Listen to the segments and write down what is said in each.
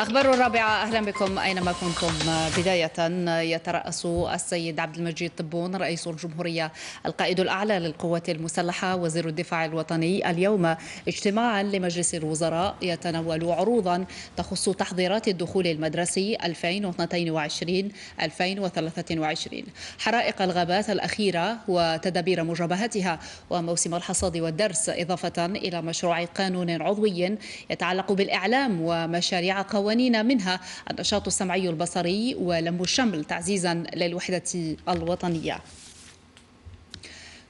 أخبار الرابعة أهلا بكم. أينما كنتم؟ بداية يترأس السيد عبد المجيد طبون رئيس الجمهورية القائد الأعلى للقوات المسلحة وزير الدفاع الوطني. اليوم اجتماعا لمجلس الوزراء يتناول عروضا تخص تحضيرات الدخول المدرسي 2022-2023 حرائق الغابات الأخيرة وتدابير مجابهتها وموسم الحصاد والدرس إضافة إلى مشروع قانون عضوي يتعلق بالإعلام ومشاريع قوانين قوانين منها النشاط السمعي البصري ولم الشمل تعزيزا للوحدة الوطنية.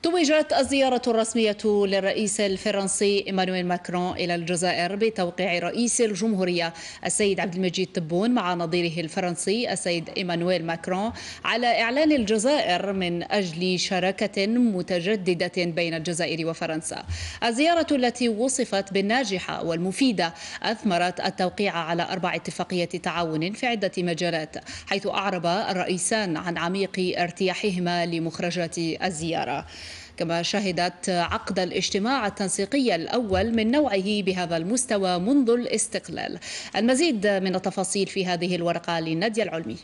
توجت الزيارة الرسمية للرئيس الفرنسي إيمانويل ماكرون إلى الجزائر بتوقيع رئيس الجمهورية السيد عبد المجيد تبون مع نظيره الفرنسي السيد إيمانويل ماكرون على إعلان الجزائر من أجل شراكة متجددة بين الجزائر وفرنسا. الزيارة التي وصفت بالناجحة والمفيدة أثمرت التوقيع على أربع اتفاقيات تعاون في عدة مجالات حيث أعرب الرئيسان عن عميق ارتياحهما لمخرجات الزيارة. كما شهدت عقد الاجتماع التنسيقي الأول من نوعه بهذا المستوى منذ الاستقلال. المزيد من التفاصيل في هذه الورقة لنادية العلمي.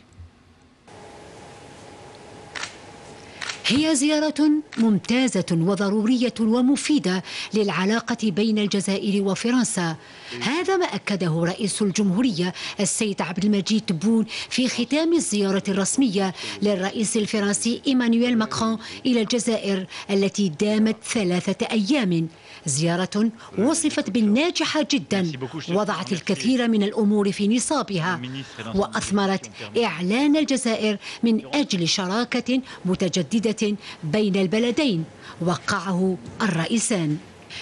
هي زيارة ممتازة وضرورية ومفيدة للعلاقة بين الجزائر وفرنسا. هذا ما أكده رئيس الجمهورية السيد عبد المجيد تبون في ختام الزيارة الرسمية للرئيس الفرنسي إيمانويل ماكرون إلى الجزائر التي دامت ثلاثة أيام. زيارة وصفت بالناجحة جدا وضعت الكثير من الأمور في نصابها وأثمرت إعلان الجزائر من أجل شراكة متجددة بين البلدين وقعه الرئيسان.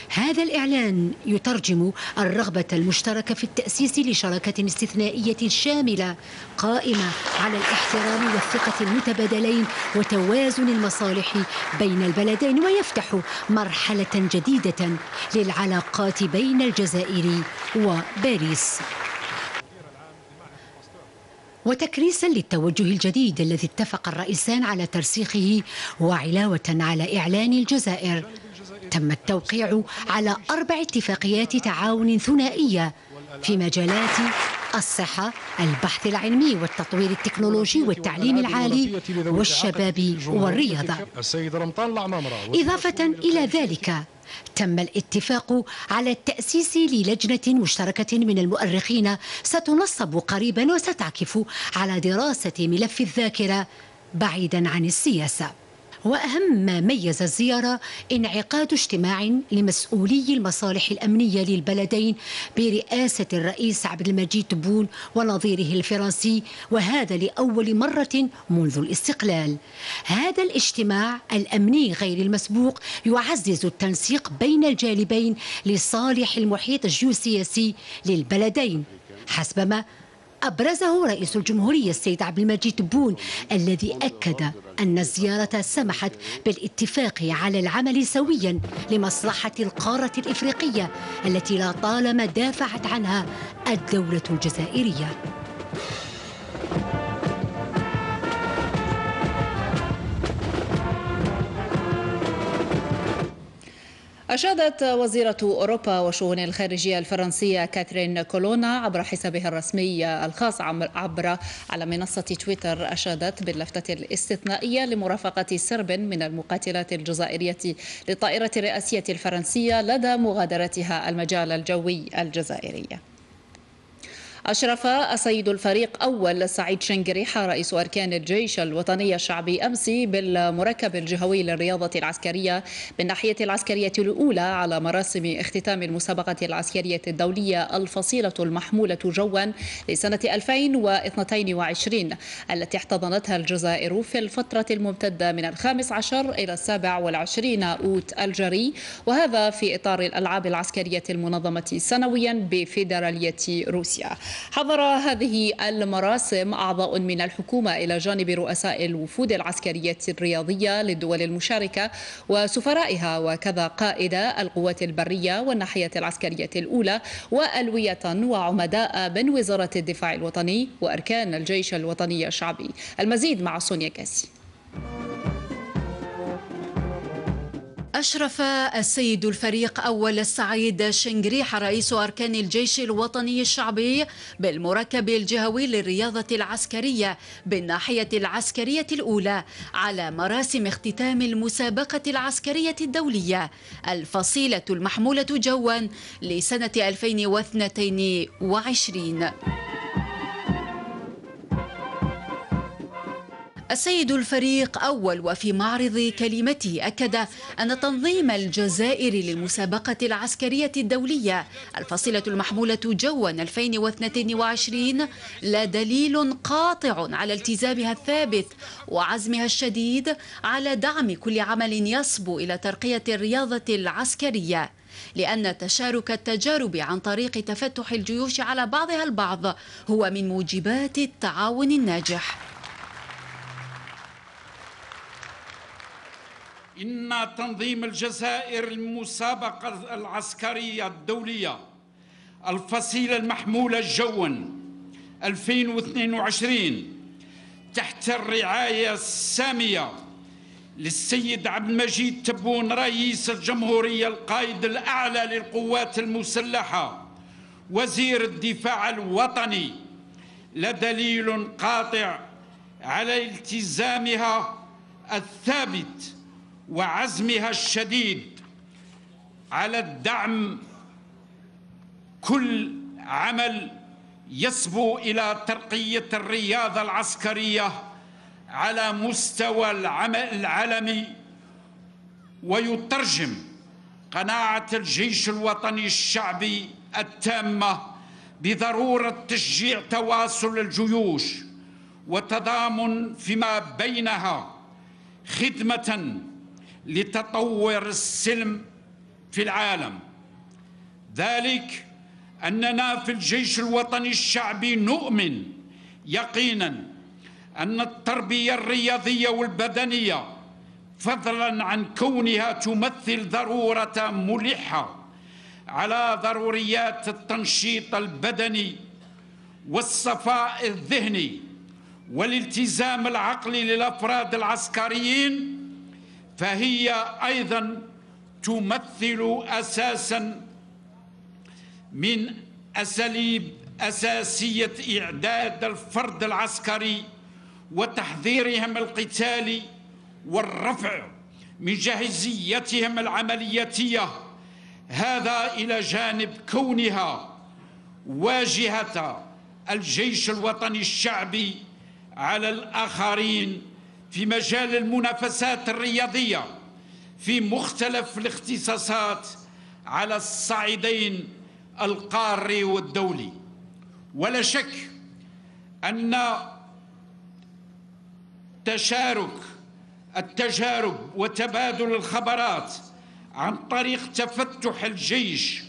هذا الإعلان يترجم الرغبة المشتركة في التأسيس لشراكة استثنائية شاملة قائمة على الاحترام والثقة المتبادلين وتوازن المصالح بين البلدين ويفتح مرحلة جديدة للعلاقات بين الجزائر وباريس. وتكريسا للتوجه الجديد الذي اتفق الرئيسان على ترسيخه وعلاوة على إعلان الجزائر. تم التوقيع على أربع اتفاقيات تعاون ثنائية في مجالات الصحة البحث العلمي والتطوير التكنولوجي والتعليم العالي والشباب والرياضة. إضافة إلى ذلك تم الاتفاق على التأسيس للجنة مشتركة من المؤرخين ستنصب قريبا وستعكف على دراسة ملف الذاكرة بعيدا عن السياسة. وأهم ما ميز الزيارة انعقاد اجتماع لمسؤولي المصالح الأمنية للبلدين برئاسة الرئيس عبد المجيد تبون ونظيره الفرنسي وهذا لأول مرة منذ الاستقلال. هذا الاجتماع الأمني غير المسبوق يعزز التنسيق بين الجانبين لصالح المحيط الجيوسياسي للبلدين حسب أبرزه رئيس الجمهورية السيد عبد المجيد تبون الذي أكد أن الزيارة سمحت بالاتفاق على العمل سويا لمصلحة القارة الإفريقية التي لا طالما دافعت عنها الدولة الجزائرية. أشادت وزيرة أوروبا وشؤون الخارجية الفرنسية كاترين كولونا عبر حسابها الرسمي الخاص عبر على منصة تويتر أشادت باللفتة الاستثنائية لمرافقة سرب من المقاتلات الجزائرية للطائرة الرئاسية الفرنسية لدى مغادرتها المجال الجوي الجزائري. أشرف السيد الفريق أول سعيد شنقريحة رئيس أركان الجيش الوطني الشعبي أمس بالمركب الجهوي للرياضة العسكرية. بالناحية العسكرية الأولى على مراسم اختتام المسابقة العسكرية الدولية الفصيلة المحمولة جوا لسنة 2022 التي احتضنتها الجزائر في الفترة الممتدة من الخامس عشر إلى السابع والعشرين أوت الجري وهذا في إطار الألعاب العسكرية المنظمة سنويا بفيدرالية روسيا. حضر هذه المراسم أعضاء من الحكومة إلى جانب رؤساء الوفود العسكرية الرياضية للدول المشاركة وسفرائها وكذا قائد القوات البرية والناحية العسكرية الأولى وألوية وعمداء من وزارة الدفاع الوطني وأركان الجيش الوطني الشعبي. المزيد مع سونيا كاسي. أشرف السيد الفريق أول السعيد شنغريح رئيس أركان الجيش الوطني الشعبي بالمركب الجهوي للرياضة العسكرية بالناحية العسكرية الأولى على مراسم اختتام المسابقة العسكرية الدولية. الفصيلة المحمولة جوا لسنة 2022 السيد الفريق أول وفي معرض كلمته أكد أن تنظيم الجزائر للمسابقة العسكرية الدولية الفصيلة المحمولة جوا 2022 لا دليل قاطع على التزامها الثابت وعزمها الشديد على دعم كل عمل يصبو إلى ترقية الرياضة العسكرية لأن تشارك التجارب عن طريق تفتح الجيوش على بعضها البعض هو من موجبات التعاون الناجح. إن تنظيم الجزائر المسابقة العسكرية الدولية الفصيلة المحمولة جوا 2022 تحت الرعاية السامية للسيد عبد المجيد تبون رئيس الجمهورية القائد الأعلى للقوات المسلحة وزير الدفاع الوطني لدليل قاطع على التزامها الثابت. وعزمها الشديد على الدعم كل عمل يصبو إلى ترقية الرياضة العسكرية على مستوى العالمي ويترجم قناعة الجيش الوطني الشعبي التامة بضرورة تشجيع تواصل الجيوش وتضامن فيما بينها خدمة لتطور السلم في العالم. ذلك أننا في الجيش الوطني الشعبي نؤمن يقينا أن التربية الرياضية والبدنية فضلا عن كونها تمثل ضرورة ملحة على ضروريات التنشيط البدني والصفاء الذهني والالتزام العقلي للأفراد العسكريين فهي أيضا تمثل أساسا من أساليب أساسية إعداد الفرد العسكري وتحضيرهم القتالي والرفع من جاهزيتهم العملياتية. هذا إلى جانب كونها واجهة الجيش الوطني الشعبي على الآخرين في مجال المنافسات الرياضية في مختلف الاختصاصات على الصعيدين القاري والدولي. ولا شك أن تشارك التجارب وتبادل الخبرات عن طريق تفتح الجيش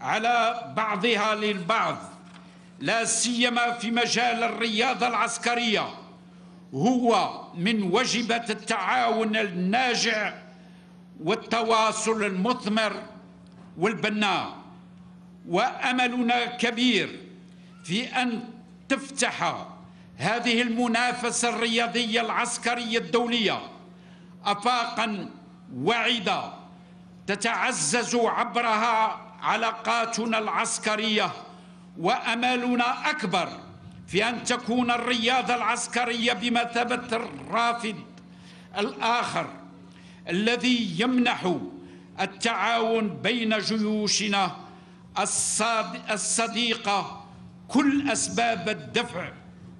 على بعضها للبعض لا سيما في مجال الرياضة العسكرية. هو من وجبة التعاون الناجع والتواصل المثمر والبناء. وأملنا كبير في أن تفتح هذه المنافسة الرياضية العسكرية الدولية أفاقا وعدة تتعزز عبرها علاقاتنا العسكرية وأملنا أكبر في أن تكون الرياضة العسكرية بمثابة الرافد الآخر الذي يمنح التعاون بين جيوشنا الصديقة كل أسباب الدفع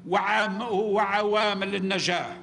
وعوامل النجاح.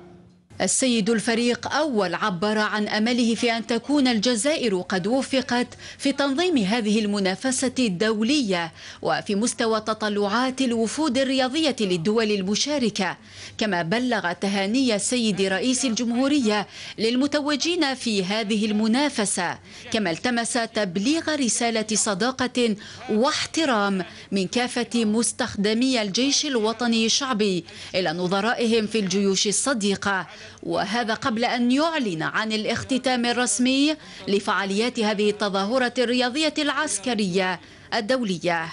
السيد الفريق أول عبر عن أمله في أن تكون الجزائر قد وفقت في تنظيم هذه المنافسة الدولية وفي مستوى تطلعات الوفود الرياضية للدول المشاركة كما بلغ تهاني السيد رئيس الجمهورية للمتوجين في هذه المنافسة كما التمس تبليغ رسالة صداقة واحترام من كافة مستخدمي الجيش الوطني الشعبي إلى نظرائهم في الجيوش الصديقة وهذا قبل أن يعلن عن الاختتام الرسمي لفعاليات هذه التظاهرة الرياضية العسكرية الدولية.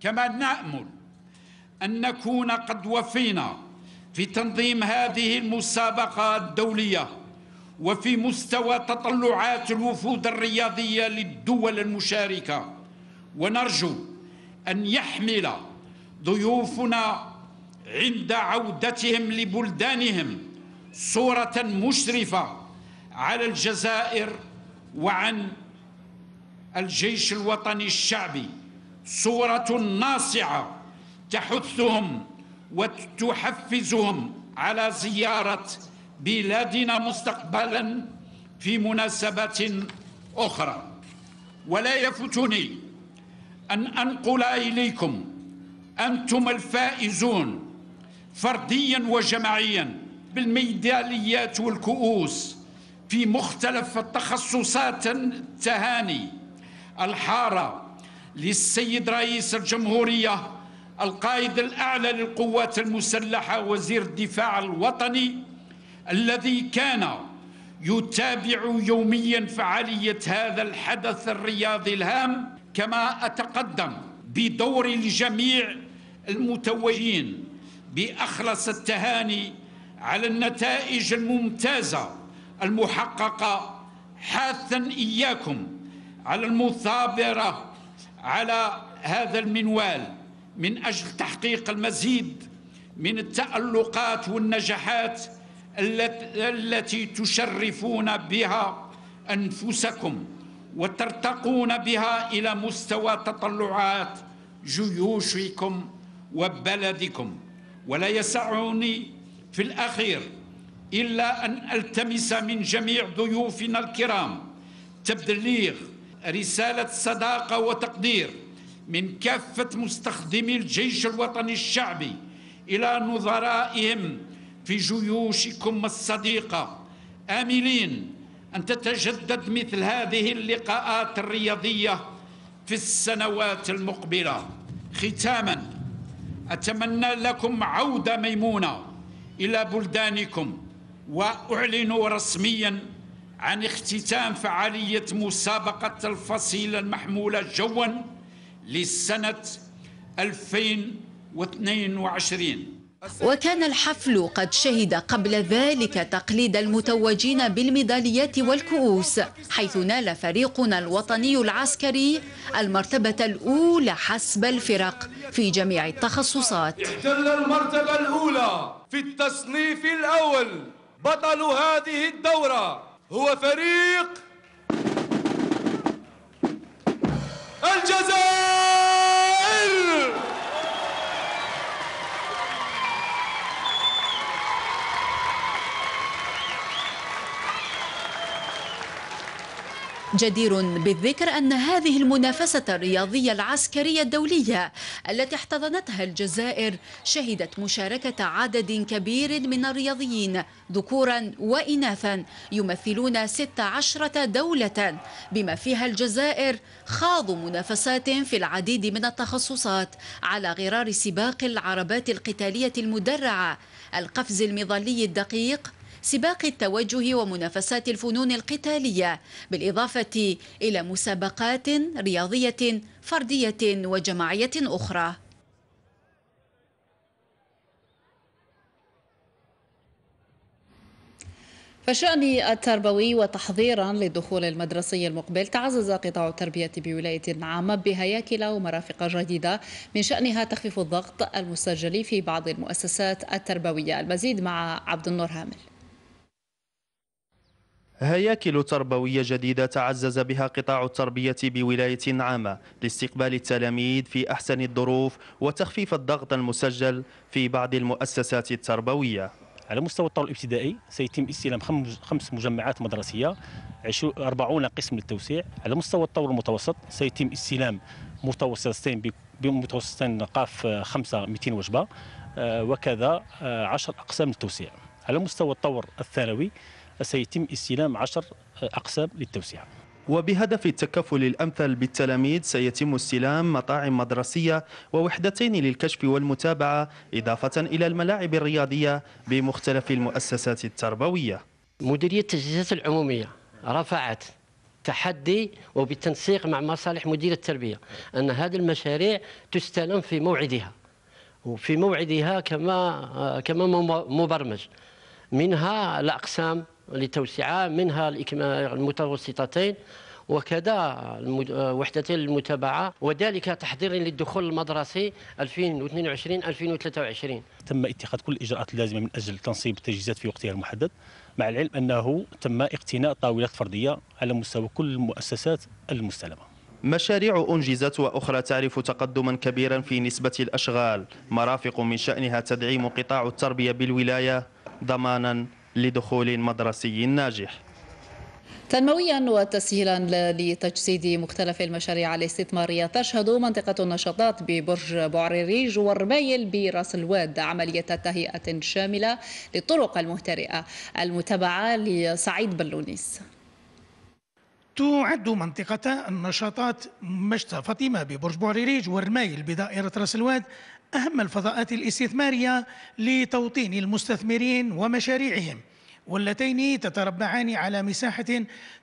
كما نأمل أن نكون قد وفينا في تنظيم هذه المسابقة الدولية وفي مستوى تطلعات الوفود الرياضية للدول المشاركة. ونرجو أن يحمل ضيوفنا عند عودتهم لبلدانهم صورة مشرفة على الجزائر وعن الجيش الوطني الشعبي صورة ناصعة تحثهم وتحفزهم على زيارة بلادنا مستقبلا في مناسبات أخرى. ولا يفتني أن أنقل إليكم أنتم الفائزون فرديا وجماعيا بالميداليات والكؤوس في مختلف التخصصات التهاني. الحارة للسيد رئيس الجمهورية القائد الأعلى للقوات المسلحة وزير الدفاع الوطني الذي كان يتابع يوميا فعالية هذا الحدث الرياضي الهام كما أتقدم بدور الجميع المتوجين بأخلص التهاني على النتائج الممتازة المحققة. حاثا إياكم على المثابرة على هذا المنوال من أجل تحقيق المزيد من التألقات والنجاحات التي تشرفون بها أنفسكم وترتقون بها إلى مستوى تطلعات جيوشكم وبلدكم. ولا يسعني في الأخير إلا أن ألتمس من جميع ضيوفنا الكرام تبليغ رسالة صداقة وتقدير من كافة مستخدمي الجيش الوطني الشعبي إلى نظرائهم في جيوشكم الصديقة. آملين أن تتجدد مثل هذه اللقاءات الرياضية في السنوات المقبلة. ختاما أتمنى لكم عودة ميمونة إلى بلدانكم واعلن رسميا عن اختتام فعالية مسابقة الفصيله المحموله جوا للسنة 2022 وكان الحفل قد شهد قبل ذلك تقليد المتوجين بالميداليات والكؤوس حيث نال فريقنا الوطني العسكري المرتبة الأولى حسب الفرق في جميع التخصصات. احتل المرتبة الأولى في التصنيف الأول بطل هذه الدورة هو فريق الجزائر. جدير بالذكر أن هذه المنافسة الرياضية العسكرية الدولية التي احتضنتها الجزائر شهدت مشاركة عدد كبير من الرياضيين ذكورا وإناثا يمثلون 16 دولة بما فيها الجزائر خاضوا منافسات في العديد من التخصصات على غرار سباق العربات القتالية المدرعة القفز المظلي الدقيق سباق التوجه ومنافسات الفنون القتالية بالإضافة إلى مسابقات رياضية فردية وجماعية أخرى. فشأن التربوي وتحضيرا للدخول المدرسي المقبل تعزز قطاع التربية بولاية عامة بهياكل ومرافق جديدة من شأنها تخفيف الضغط المسجل في بعض المؤسسات التربوية. المزيد مع عبد النور هامل. هياكل تربوية جديدة تعزز بها قطاع التربية بولاية عامة لاستقبال التلاميذ في أحسن الظروف وتخفيف الضغط المسجل في بعض المؤسسات التربوية. على مستوى الطور الابتدائي سيتم استلام خمس مجمعات مدرسية 40 قسم للتوسيع. على مستوى الطور المتوسط سيتم استلام متوسطتين بمتوسطين قاف 5 200 وجبة آه، وكذا 10 آه، أقسام للتوسيع. على مستوى الطور الثانوي سيتم استلام عشر أقسام للتوسعة وبهدف التكفل الأمثل بالتلاميذ سيتم استلام مطاعم مدرسية ووحدتين للكشف والمتابعة إضافة إلى الملاعب الرياضية بمختلف المؤسسات التربوية. مديرية التجهيزات العمومية رفعت تحدي وبالتنسيق مع مصالح مدير التربية أن هذه المشاريع تستلم في موعدها. وفي موعدها كما كما مبرمج. منها الأقسام لتوسعة منها المتوسطتين وكذا وحدتين المتابعة وذلك تحضيرا للدخول المدرسي 2022 2023 تم اتخاذ كل الإجراءات اللازمة من أجل تنصيب التجهيزات في وقتها المحدد مع العلم أنه تم اقتناء طاولات فردية على مستوى كل المؤسسات المستلمة. مشاريع أنجزت وأخرى تعرف تقدما كبيرا في نسبة الأشغال مرافق من شأنها تدعيم قطاع التربية بالولاية ضمانا لدخول مدرسي ناجح. تنمويا وتسهيلا لتجسيد مختلف المشاريع الاستثمارية تشهد منطقة النشاطات ببرج بوعريريج والرمايل براس الواد عملية تهيئة شاملة للطرق المهترئة. المتابعة لسعيد بلونيس. تعد منطقة النشاطات مشتى فاطمة ببرج بوعريريج والرمايل بدائرة راس الواد أهم الفضاءات الاستثمارية لتوطين المستثمرين ومشاريعهم واللتين تتربعان على مساحة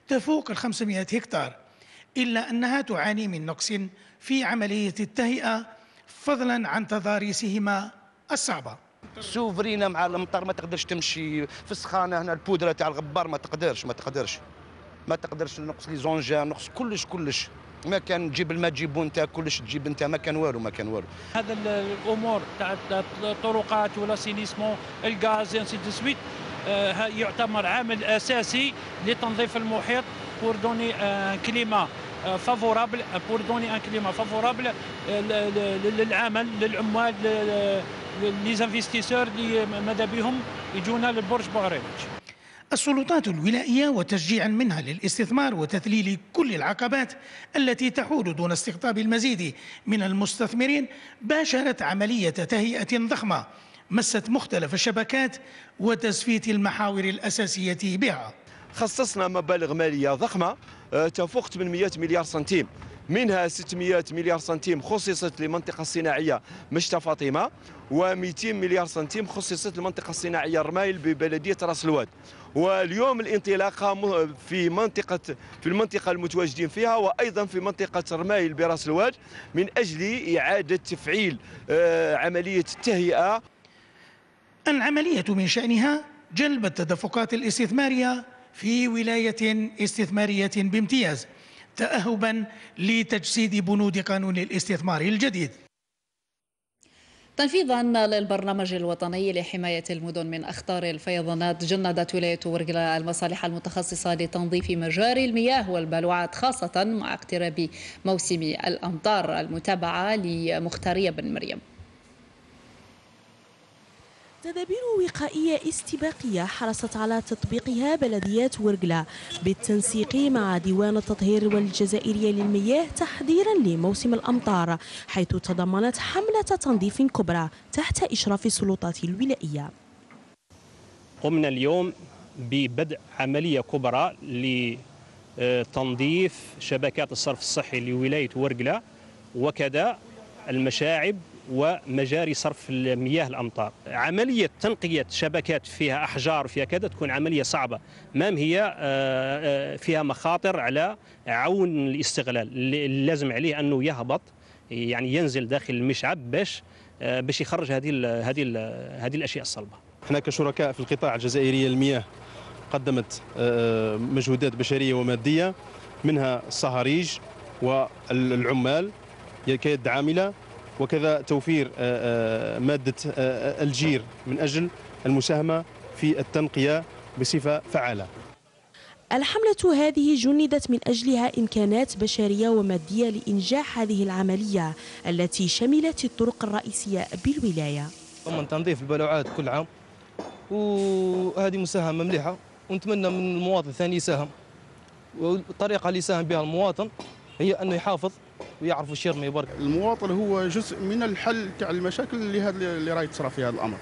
تفوق ال 500 هكتار إلا أنها تعاني من نقص في عملية التهيئة فضلا عن تضاريسهما الصعبة. سوفرينا مع الامطار ما تقدرش تمشي في السخانه هنا البودرة تاع الغبار ما تقدرش ما تقدرش. ما تقدرش نقص لي زونجا نقص كلش كلش ما كان تجيب الماء تجيبو انت كلش تجيب انت ما كان والو ما كان والو هذا الأمور تاع الطرقات ولا assainissement الغاز ainsi de suite يعتبر عامل اساسي لتنظيف المحيط donner un climat favorable pour donner un climat favorable للعمل للعمال les investisseurs اللي ماذا بهم يجونا للبرج بوعريج السلطات الولائية وتشجيعا منها للاستثمار وتذليل كل العقبات التي تحول دون استقطاب المزيد من المستثمرين باشرت عملية تهيئة ضخمة مست مختلف الشبكات وتسفيت المحاور الأساسية بها. خصصنا مبالغ مالية ضخمة آه، تفوق 800 مليار سنتيم. منها 600 مليار سنتيم خصصت للمنطقة الصناعية مشتى فاطمة و200 مليار سنتيم خصصت للمنطقة الصناعية رمايل ببلدية راس الواد. واليوم الانطلاقة في منطقة في المنطقة المتواجدين فيها وأيضا في منطقة رمايل براس الواد من أجل إعادة تفعيل آه، عملية التهيئة. العملية من شأنها جلب التدفقات الاستثمارية في ولاية استثمارية بامتياز تأهبا لتجسيد بنود قانون الاستثمار الجديد. تنفيذا للبرنامج الوطني لحماية المدن من أخطار الفيضانات جندت ولاية ورقلة المصالح المتخصصة لتنظيف مجاري المياه والبلوعات خاصة مع اقتراب موسم الأمطار المتابعة لمختارية بن مريم. تدابير وقائية استباقية حرصت على تطبيقها بلديات ورقلة بالتنسيق مع ديوان التطهير والجزائرية للمياه تحضيرا لموسم الأمطار حيث تضمنت حملة تنظيف كبرى تحت إشراف السلطات الولائية. قمنا اليوم ببدء عملية كبرى لتنظيف شبكات الصرف الصحي لولاية ورقلة وكذا المشاعب ومجاري صرف المياه الأمطار. عملية تنقية شبكات فيها أحجار فيها كذا تكون عملية صعبة. ما هي آه، آه، فيها مخاطر على عون الاستغلال. لازم عليه أنه يهبط يعني ينزل داخل المشعب باش آه، باش يخرج هذه هذه هذه الأشياء الصلبة. إحنا كشركاء في القطاع الجزائري للمياه قدمت مجهودات بشرية ومادية منها الصهاريج والعمال كيد عاملة. وكذا توفير آه، آه، مادة آه، الجير من أجل المساهمة في التنقية بصفة فعالة. الحملة هذه جندت من أجلها إمكانات بشرية ومادية لإنجاح هذه العملية التي شملت الطرق الرئيسية بالولاية. من تنظيف البلوعات كل عام وهذه مساهمة مليحة ونتمنى من المواطن الثاني يساهم. والطريقة اللي يساهم بها المواطن هي أنه يحافظ ويعرفوا الشيء يرمي برك. المواطن هو جزء من الحل تاع المشاكل اللي هذا اللي راهي تصرى في هذا الأمر.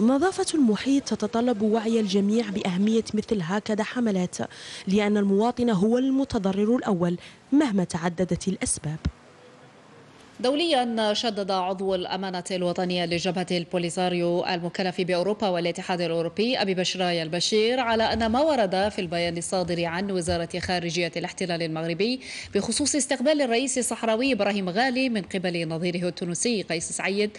نظافة المحيط تتطلب وعي الجميع بأهمية مثل هكذا حملات لأن المواطن هو المتضرر الأول مهما تعددت الأسباب. دوليا شدد عضو الأمانة الوطنية لجبهة البوليساريو المكلف بأوروبا والاتحاد الأوروبي أبي بشراي البشير على أن ما ورد في البيان الصادر عن وزارة خارجية الاحتلال المغربي بخصوص استقبال الرئيس الصحراوي إبراهيم غالي من قبل نظيره التونسي قيس سعيد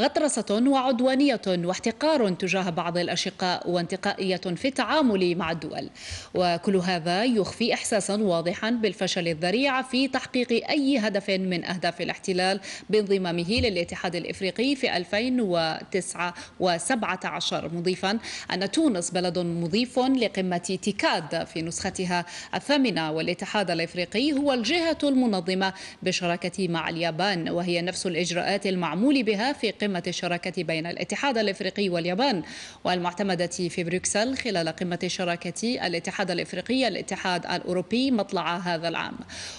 غطرسة وعدوانية واحتقار تجاه بعض الأشقاء وانتقائية في التعامل مع الدول. وكل هذا يخفي إحساسا واضحا بالفشل الذريع في تحقيق أي هدف من أهداف الاحتلال الاحتلال بانضمامه للاتحاد الإفريقي في 2017 مضيفا أن تونس بلد مضيف لقمة تيكاد في نسختها الثامنة والاتحاد الإفريقي هو الجهة المنظمة بشراكة مع اليابان وهي نفس الإجراءات المعمول بها في قمة الشراكة بين الاتحاد الإفريقي واليابان والمعتمدة في بروكسل خلال قمة شراكة الاتحاد الإفريقي الاتحاد الأوروبي مطلع هذا العام.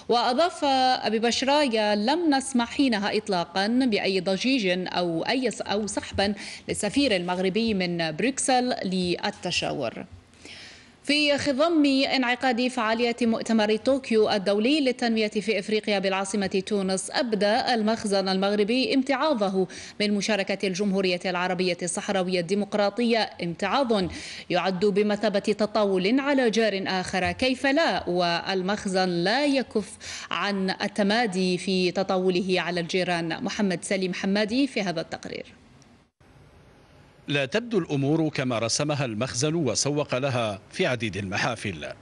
وأضاف أبي بشرايا لم نسمح حينها إطلاقا بأي ضجيج أو أي أو سحبا للسفير المغربي من بروكسل للتشاور. في خضم انعقاد فعالية مؤتمر طوكيو الدولي للتنمية في إفريقيا بالعاصمة تونس أبدى المخزن المغربي امتعاضه من مشاركة الجمهورية العربية الصحراوية الديمقراطية. امتعاض يعد بمثابة تطاول على جار آخر. كيف لا؟ والمخزن لا يكف عن التمادي في تطاوله على الجيران. محمد سليم حمادي في هذا التقرير. لا تبدو الأمور كما رسمها المخزن وسوق لها في عديد المحافل.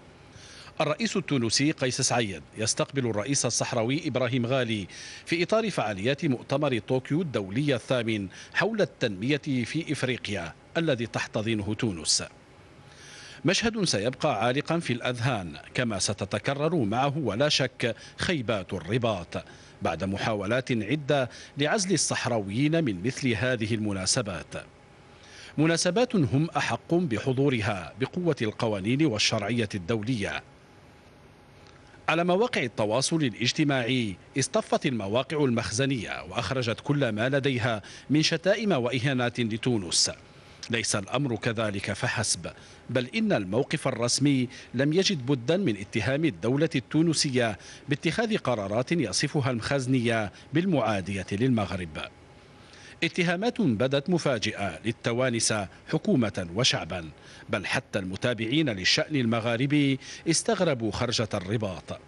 الرئيس التونسي قيس سعيد يستقبل الرئيس الصحراوي إبراهيم غالي في إطار فعاليات مؤتمر طوكيو الدولي الثامن حول التنمية في إفريقيا الذي تحتضنه تونس. مشهد سيبقى عالقا في الأذهان كما ستتكرر معه ولا شك خيبات الرباط. بعد محاولات عدة لعزل الصحراويين من مثل هذه المناسبات. مناسبات هم أحق بحضورها بقوة القوانين والشرعية الدولية. على مواقع التواصل الاجتماعي اصطفت المواقع المخزنية وأخرجت كل ما لديها من شتائم وإهانات لتونس. ليس الأمر كذلك فحسب بل إن الموقف الرسمي لم يجد بدا من اتهام الدولة التونسية باتخاذ قرارات يصفها المخزنية بالمعادية للمغرب. اتهامات بدت مفاجئة للتوانسة حكومة وشعبا بل حتى المتابعين للشأن المغاربي استغربوا خرجة الرباط.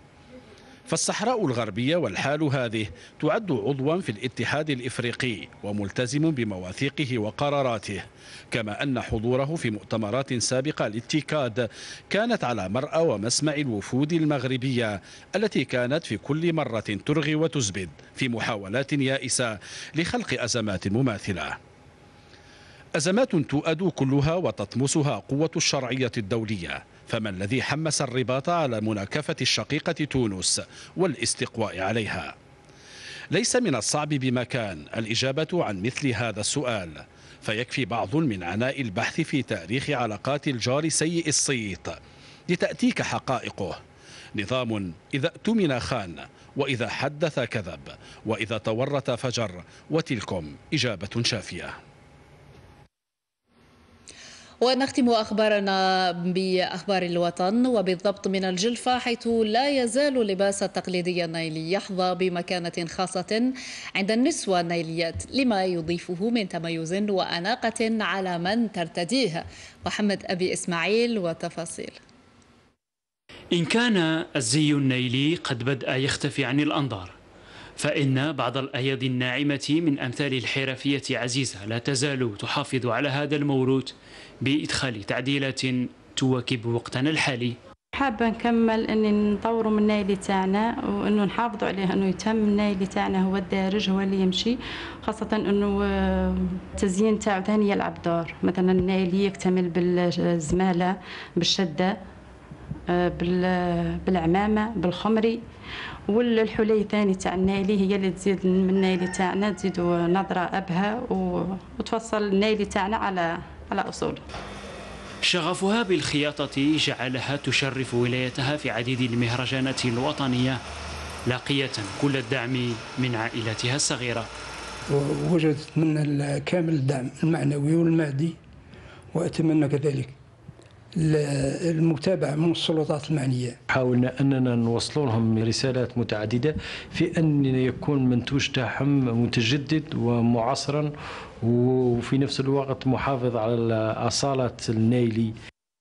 فالصحراء الغربية والحال هذه تعد عضوا في الاتحاد الإفريقي وملتزم بمواثيقه وقراراته كما أن حضوره في مؤتمرات سابقة للتيكاد كانت على مرأى ومسمع الوفود المغربية التي كانت في كل مرة ترغي وتزبد في محاولات يائسة لخلق أزمات مماثلة. أزمات تؤد كلها وتطمسها قوة الشرعية الدولية فما الذي حمس الرباط على مناكفة الشقيقة تونس والاستقواء عليها؟ ليس من الصعب بمكان الإجابة عن مثل هذا السؤال فيكفي بعض من عناء البحث في تاريخ علاقات الجار سيء الصيت لتأتيك حقائقه. نظام إذا اؤتمن خان وإذا حدث كذب وإذا تورط فجر وتلكم إجابة شافية. ونختم أخبارنا بأخبار الوطن وبالضبط من الجلفة حيث لا يزال اللباس التقليدي النيلي يحظى بمكانة خاصة عند النسوة النيليات لما يضيفه من تميز وأناقة على من ترتديه. محمد أبي إسماعيل وتفاصيل. إن كان الزي النيلي قد بدأ يختفي عن الأنظار. فإن بعض الأيادي الناعمة من أمثال الحرفية عزيزة لا تزال تحافظ على هذا الموروث بإدخال تعديلات تواكب وقتنا الحالي. حابة نكمل أني نطوروا من النايلي تاعنا وأنه نحافظوا عليه أنه يتم. النايلي تاعنا هو الدارج هو اللي يمشي خاصة أنه التزيين تاعو ثاني يلعب دور. مثلا النايلي يكتمل بالزمالة بالشدة بالعمامة بالخمري. والحلي ثاني تاع النايلي هي اللي تزيد من النايلي تاعنا تزيدوا نظرة أبهى وتوصل النايلي تاعنا على على أصول. شغفها بالخياطة جعلها تشرف ولايتها في عديد المهرجانات الوطنية لاقية كل الدعم من عائلتها الصغيرة. وجدت من كامل الدعم المعنوي والمادي وأتمنى كذلك. المتابعة من السلطات المعنية. حاولنا أننا نوصل لهم رسالات متعددة في أن يكون منتوج تاعهم متجدد ومعاصرا وفي نفس الوقت محافظ على أصالة النيلي.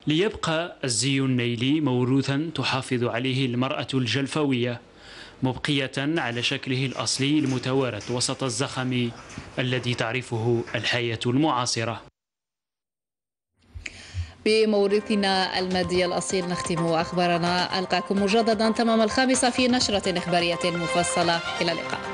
ليبقى الزي النيلي موروثا تحافظ عليه المرأة الجلفوية مبقية على شكله الأصلي المتوارث وسط الزخم الذي تعرفه الحياة المعاصرة. بمورثنا المادي الأصيل. نختم أخبارنا. ألقاكم مجددا تمام الخامسة في نشرة إخبارية مفصلة. إلى اللقاء.